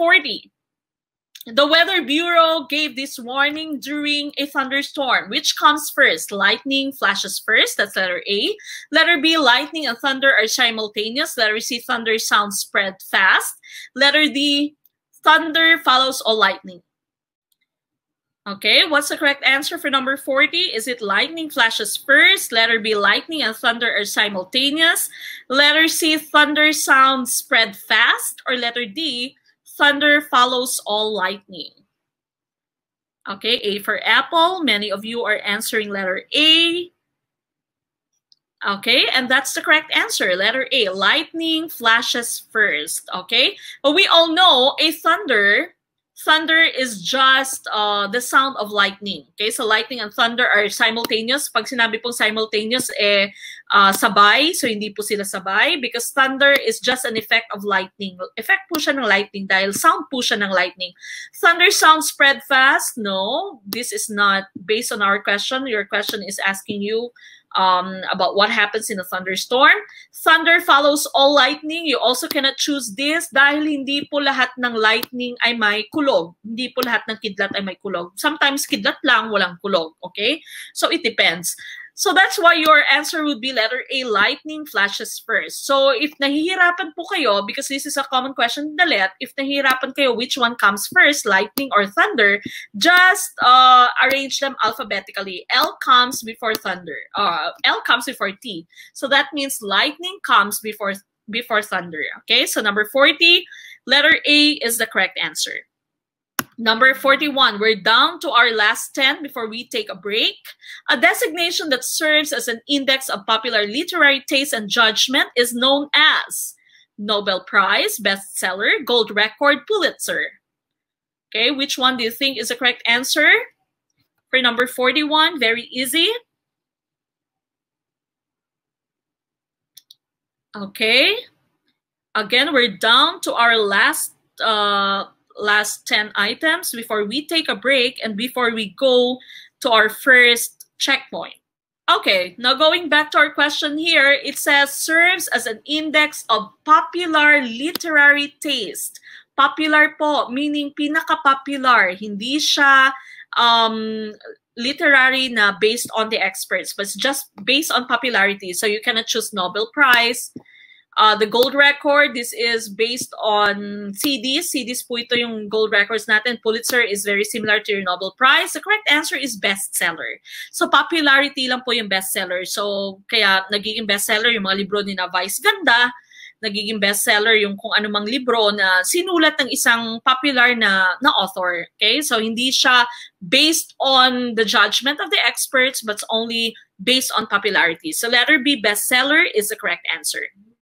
40. The Weather Bureau gave this warning during a thunderstorm. Which comes first? Lightning flashes first. That's letter A. Letter B, lightning and thunder are simultaneous. Letter C, thunder sounds spread fast. Letter D, thunder follows all lightning. Okay, what's the correct answer for number 40? Is it lightning flashes first? Letter B, lightning and thunder are simultaneous. Letter C, thunder sounds spread fast. Or letter D, thunder follows all lightning. Okay, A for apple. Many of you are answering letter A. Okay, and that's the correct answer. Letter A, lightning flashes first. Okay, but we all know a thunder thunder is just uh, the sound of lightning. Okay, so lightning and thunder are simultaneous. Pag sinabi pong simultaneous, eh, uh, sabay. So, hindi po sila sabay because thunder is just an effect of lightning. Effect po siya ng lightning dahil sound po siya ng lightning. Thunder sound spread fast? No, this is not based on our question. Your question is asking you um, about what happens in a thunderstorm. Thunder follows all lightning. You also cannot choose this dahil hindi po lahat ng lightning ay may kulog. Hindi po lahat ng kidlat ay may kulog. Sometimes kidlat lang, walang kulog. Okay? So it depends. So that's why your answer would be letter A, lightning flashes first. So if nahihirapan po kayo, because this is a common question dalit, if nahihirapan kayo which one comes first, lightning or thunder, just uh, arrange them alphabetically. L comes before thunder. Uh, L comes before T. So that means lightning comes before before thunder. Okay, so number 40, letter A is the correct answer. Number 41, we're down to our last 10 before we take a break. A designation that serves as an index of popular literary taste and judgment is known as Nobel Prize, bestseller, gold record, Pulitzer. Okay, which one do you think is the correct answer? For number 41, very easy. Okay. Again, we're down to our last uh, last 10 items before we take a break and before we go to our first checkpoint. Okay, now going back to our question here, it says serves as an index of popular literary taste. Popular po, meaning pinaka-popular. Hindi siya um, literary na based on the experts, but just based on popularity. So you cannot choose Nobel Prize, Uh, the gold record, this is based on CDs. CDs po ito yung gold records natin. Pulitzer is very similar to your Nobel Prize. The correct answer is bestseller. So popularity lang po yung bestseller. So kaya nagiging bestseller yung mga libro ni na Vice Ganda, nagiging bestseller yung kung anumang libro na sinulat ng isang popular na na author. Okay? So hindi siya based on the judgment of the experts but only based on popularity. So letter B bestseller is the correct answer.